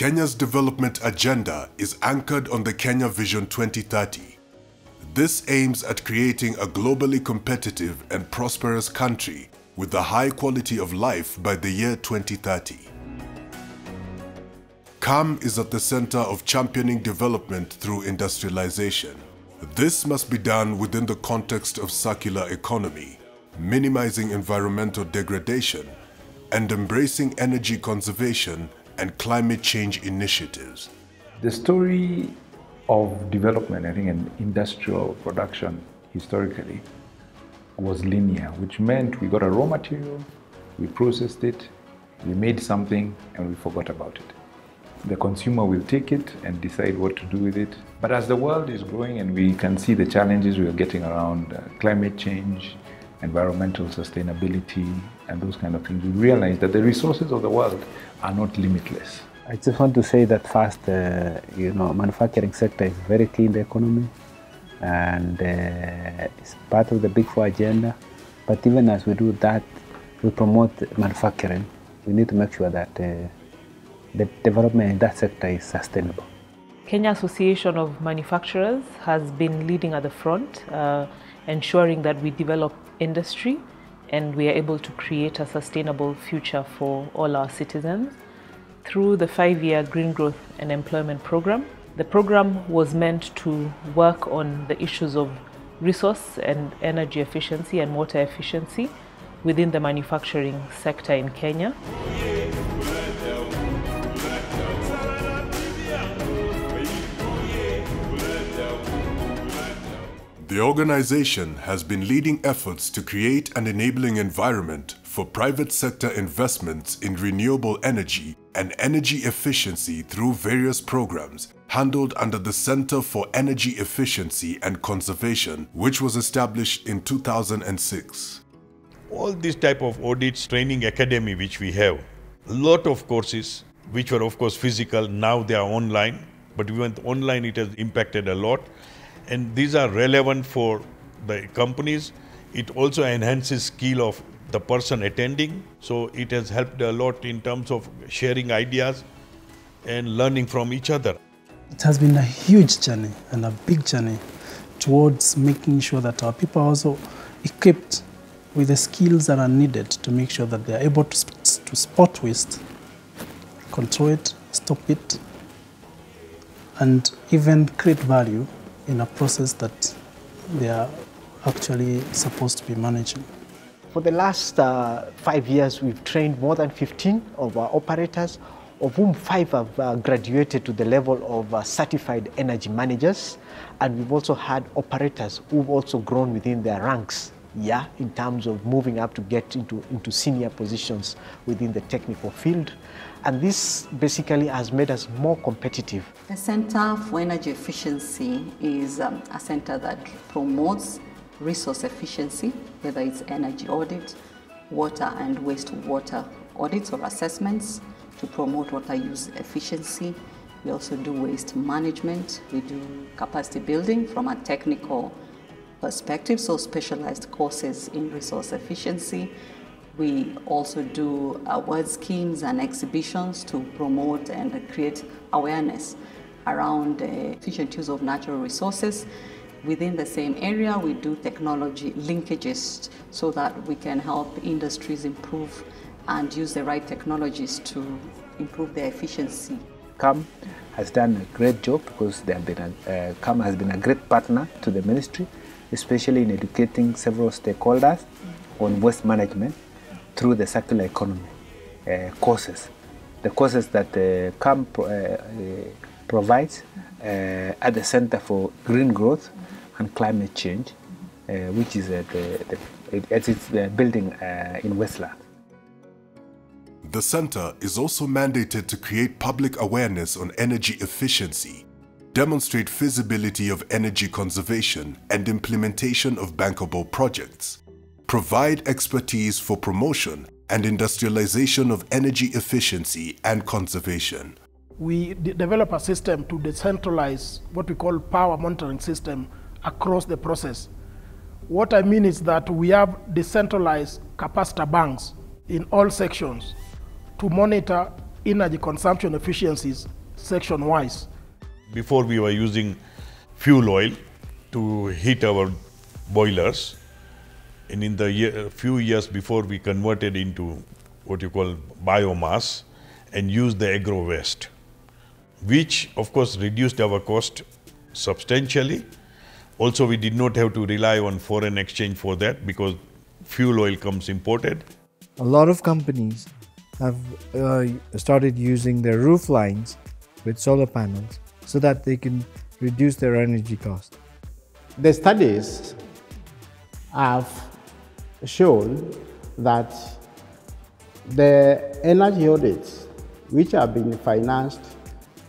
Kenya's development agenda is anchored on the Kenya Vision 2030. This aims at creating a globally competitive and prosperous country with a high quality of life by the year 2030. KAM is at the center of championing development through industrialization. This must be done within the context of circular economy, minimizing environmental degradation, and embracing energy conservation and climate change initiatives. The story of development, I think, and industrial production historically was linear, which meant we got a raw material, we processed it, we made something, and we forgot about it. The consumer will take it and decide what to do with it. But as the world is growing and we can see the challenges we are getting around uh, climate change, environmental sustainability, and those kind of things, we realize that the resources of the world are not limitless. I just want to say that first, uh, you know, manufacturing sector is very key in the economy, and uh, it's part of the Big Four agenda. But even as we do that, we promote manufacturing. We need to make sure that uh, the development in that sector is sustainable. Kenya Association of Manufacturers has been leading at the front, uh, ensuring that we develop industry and we are able to create a sustainable future for all our citizens. Through the five-year Green Growth and Employment Program, the program was meant to work on the issues of resource and energy efficiency and water efficiency within the manufacturing sector in Kenya. The organization has been leading efforts to create an enabling environment for private sector investments in renewable energy and energy efficiency through various programs handled under the Center for Energy Efficiency and Conservation, which was established in 2006. All this type of audits training academy which we have, a lot of courses which were of course physical, now they are online, but even online it has impacted a lot and these are relevant for the companies. It also enhances skill of the person attending. So it has helped a lot in terms of sharing ideas and learning from each other. It has been a huge journey and a big journey towards making sure that our people are also equipped with the skills that are needed to make sure that they are able to, to spot waste, control it, stop it, and even create value in a process that they are actually supposed to be managing. For the last uh, five years, we've trained more than 15 of our operators, of whom five have uh, graduated to the level of uh, certified energy managers. And we've also had operators who've also grown within their ranks, yeah, in terms of moving up to get into, into senior positions within the technical field. And this basically has made us more competitive. The Center for Energy Efficiency is um, a center that promotes resource efficiency, whether it's energy audit, water and wastewater audits or assessments to promote water use efficiency. We also do waste management. We do capacity building from a technical perspective, so specialized courses in resource efficiency. We also do award schemes and exhibitions to promote and create awareness around uh, efficient use of natural resources. Within the same area, we do technology linkages so that we can help industries improve and use the right technologies to improve their efficiency. KAM has done a great job because they have been a, uh, KAM has been a great partner to the ministry, especially in educating several stakeholders on waste management through the circular economy uh, courses. The courses that uh, KAM pro, uh, provides uh, at the Center for Green Growth and Climate Change, uh, which is at the, the, it, it's building in Westland. The center is also mandated to create public awareness on energy efficiency, demonstrate feasibility of energy conservation and implementation of bankable projects, provide expertise for promotion and industrialization of energy efficiency and conservation. We develop a system to decentralize what we call power monitoring system across the process. What I mean is that we have decentralized capacitor banks in all sections to monitor energy consumption efficiencies section wise. Before we were using fuel oil to heat our boilers, and in the year, few years before we converted into what you call biomass and used the agro waste, which of course reduced our cost substantially. Also, we did not have to rely on foreign exchange for that because fuel oil comes imported. A lot of companies have uh, started using their roof lines with solar panels so that they can reduce their energy cost. The studies have shown that the energy audits which have been financed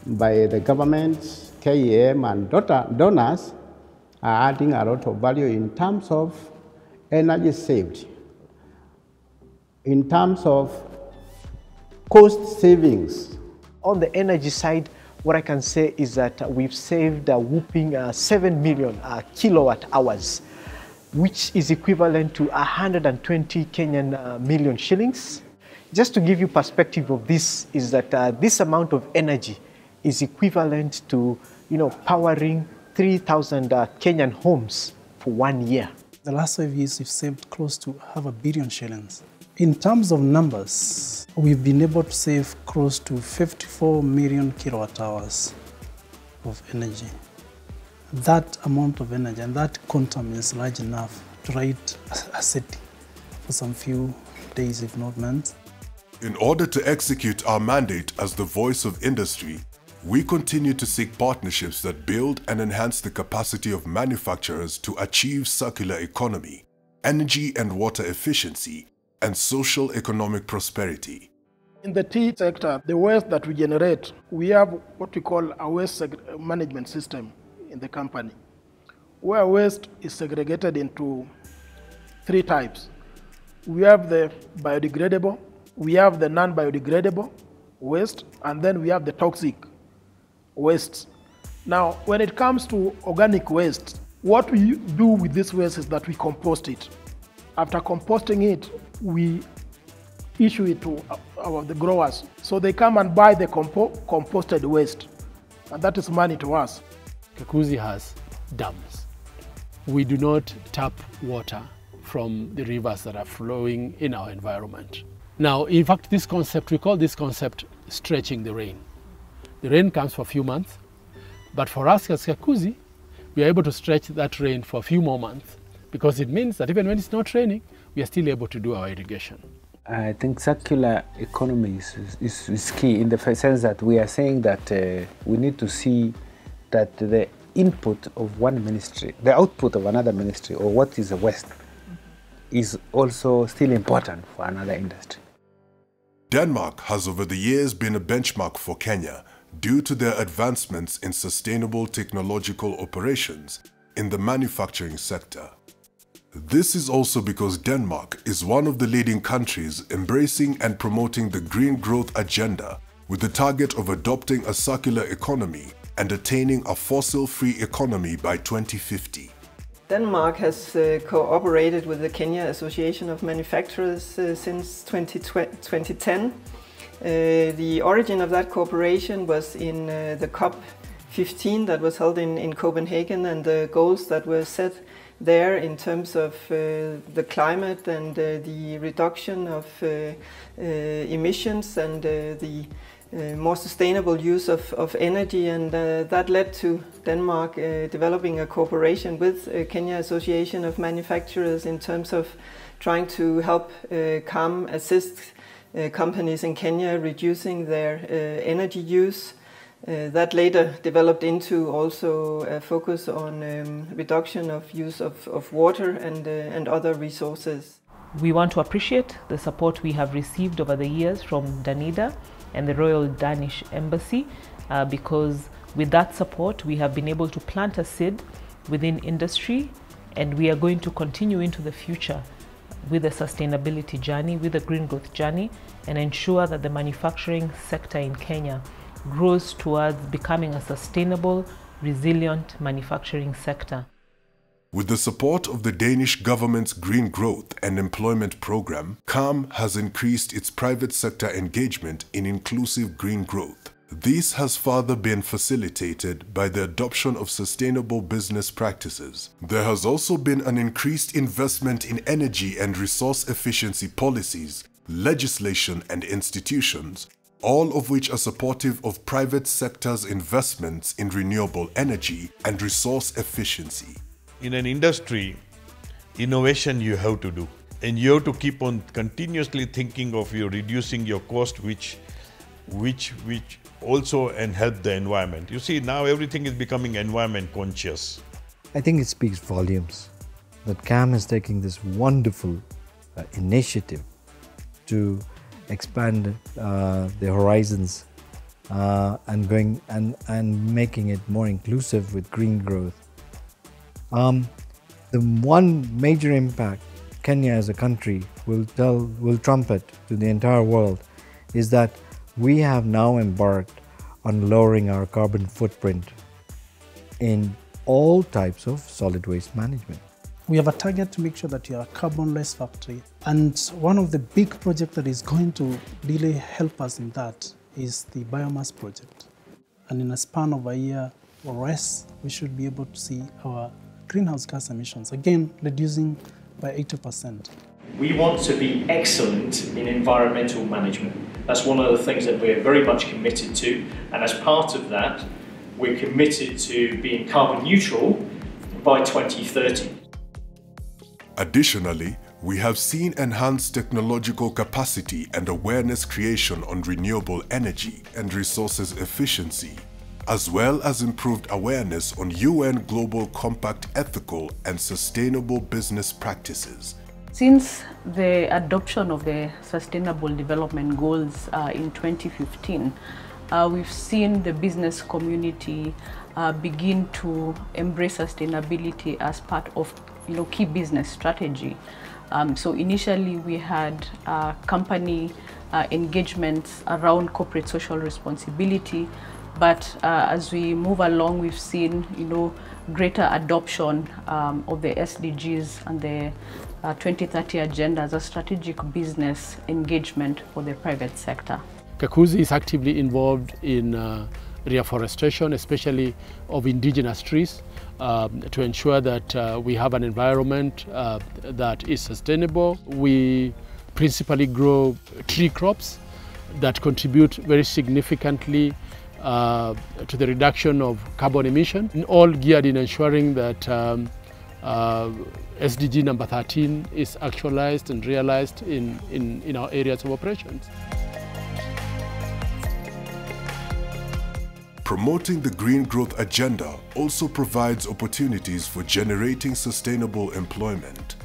by the government, KAM and donors are adding a lot of value in terms of energy saved, in terms of cost savings. On the energy side, what I can say is that we've saved a whooping uh, 7 million uh, kilowatt hours, which is equivalent to 120 Kenyan uh, million shillings. Just to give you perspective of this is that uh, this amount of energy is equivalent to, you know, powering 3,000 uh, Kenyan homes for one year. The last five years, we've saved close to half a billion shillings. In terms of numbers, we've been able to save close to 54 million kilowatt hours of energy. That amount of energy and that quantum is large enough to ride a city for some few days, if not months. In order to execute our mandate as the voice of industry, we continue to seek partnerships that build and enhance the capacity of manufacturers to achieve circular economy, energy and water efficiency, and social economic prosperity. In the tea sector, the waste that we generate, we have what we call a waste management system in the company, where waste is segregated into three types. We have the biodegradable, we have the non-biodegradable waste, and then we have the toxic waste. Now, when it comes to organic waste, what we do with this waste is that we compost it. After composting it, we issue it to our, the growers. So they come and buy the compo composted waste, and that is money to us. Kakuzi has dams. We do not tap water from the rivers that are flowing in our environment. Now, in fact, this concept, we call this concept stretching the rain. The rain comes for a few months, but for us as Kakuzi, we are able to stretch that rain for a few more months because it means that even when it's not raining, we are still able to do our irrigation. I think circular economy is, is, is key in the sense that we are saying that uh, we need to see that the input of one ministry, the output of another ministry, or what is a waste, is also still important for another industry. Denmark has over the years been a benchmark for Kenya due to their advancements in sustainable technological operations in the manufacturing sector. This is also because Denmark is one of the leading countries embracing and promoting the green growth agenda with the target of adopting a circular economy and attaining a fossil-free economy by 2050. Denmark has uh, cooperated with the Kenya Association of Manufacturers uh, since 2010 uh, the origin of that cooperation was in uh, the COP15 that was held in, in Copenhagen and the goals that were set there in terms of uh, the climate and uh, the reduction of uh, uh, emissions and the more sustainable use of, of energy and that led to Denmark developing a cooperation with Kenya Association of Manufacturers in terms of trying to help come assist uh, companies in Kenya reducing their uh, energy use. Uh, that later developed into also a focus on um, reduction of use of, of water and, and other resources. We want to appreciate the support we have received over the years from Danida and the Royal Danish Embassy uh, because with that support we have been able to plant a seed within industry and we are going to continue into the future with the sustainability journey, with the green growth journey, and ensure that the manufacturing sector in Kenya grows towards becoming a sustainable, resilient manufacturing sector. With the support of the Danish government's Green Growth and Employment Program, KAM has increased its private sector engagement in inclusive green growth. This has further been facilitated by the adoption of sustainable business practices. There has also been an increased investment in energy and resource efficiency policies, legislation and institutions, all of which are supportive of private sector's investments in renewable energy and resource efficiency. In an industry, innovation you have to do. And you have to keep on continuously thinking of you reducing your cost, which, which, which also and help the environment. You see, now everything is becoming environment conscious. I think it speaks volumes that KAM is taking this wonderful uh, initiative to expand uh, the horizons uh, and going and, and making it more inclusive with green growth. Um, the one major impact Kenya as a country will tell will trumpet to the entire world is that we have now embarked on lowering our carbon footprint in all types of solid waste management. We have a target to make sure that you are a carbon-less factory. And one of the big projects that is going to really help us in that is the biomass project. And in a span of a year or less, we should be able to see our greenhouse gas emissions, again, reducing by 80%. We want to be excellent in environmental management. That's one of the things that we're very much committed to. And as part of that, we're committed to being carbon neutral by 2030. Additionally, we have seen enhanced technological capacity and awareness creation on renewable energy and resources efficiency, as well as improved awareness on UN Global Compact ethical and sustainable business practices. Since the adoption of the Sustainable Development Goals uh, in 2015, uh, we've seen the business community uh, begin to embrace sustainability as part of you know, key business strategy. Um, so initially we had uh, company uh, engagements around corporate social responsibility, but uh, as we move along, we've seen, you know, greater adoption um, of the SDGs and the uh, 2030 agenda as a strategic business engagement for the private sector. Kakuzi is actively involved in uh, reforestation, especially of indigenous trees, um, to ensure that uh, we have an environment uh, that is sustainable. We principally grow tree crops that contribute very significantly uh, to the reduction of carbon emission, all geared in ensuring that um, uh, SDG number 13 is actualized and realized in, in, in our areas of operations. Promoting the green growth agenda also provides opportunities for generating sustainable employment.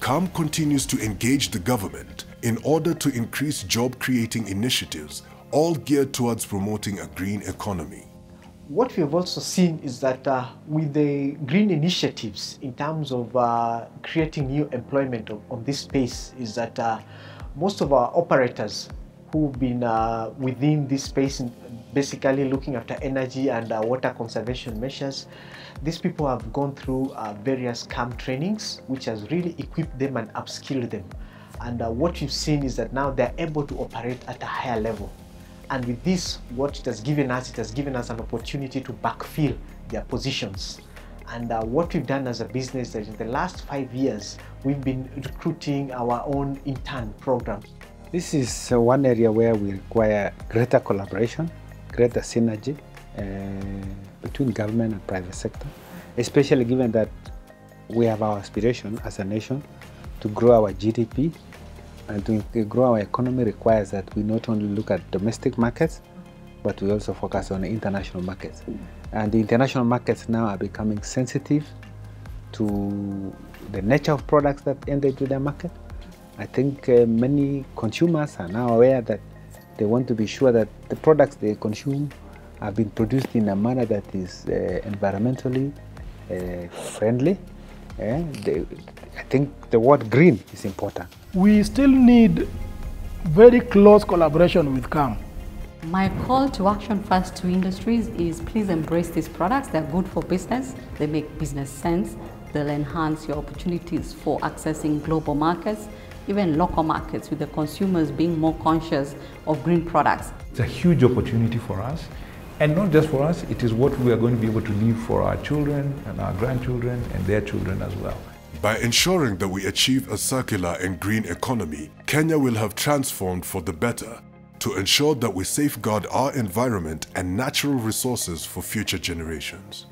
KAM continues to engage the government in order to increase job-creating initiatives, all geared towards promoting a green economy. What we have also seen is that uh, with the green initiatives in terms of uh, creating new employment on, this space is that uh, most of our operators who've been uh, within this space basically looking after energy and uh, water conservation measures. These people have gone through uh, various KAM trainings, which has really equipped them and upskilled them. And uh, what we've seen is that now they're able to operate at a higher level. And with this, what it has given us, it has given us an opportunity to backfill their positions. And uh, what we've done as a business is in the last five years, we've been recruiting our own intern program. This is uh, one area where we require greater collaboration greater synergy uh, between government and private sector, especially given that we have our aspiration as a nation to grow our GDP and to grow our economy requires that we not only look at domestic markets, but we also focus on international markets. And the international markets now are becoming sensitive to the nature of products that enter into their market. I think uh, many consumers are now aware that they want to be sure that the products they consume have been produced in a manner that is uh, environmentally uh, friendly. Eh? They, I think the word green is important. We still need very close collaboration with KAM. My call to action first to industries is please embrace these products. They're good for business. They make business sense. They'll enhance your opportunities for accessing global markets, even local markets, with the consumers being more conscious of green products. It's a huge opportunity for us. And not just for us, it is what we are going to be able to leave for our children and our grandchildren and their children as well. By ensuring that we achieve a circular and green economy, Kenya will have transformed for the better to ensure that we safeguard our environment and natural resources for future generations.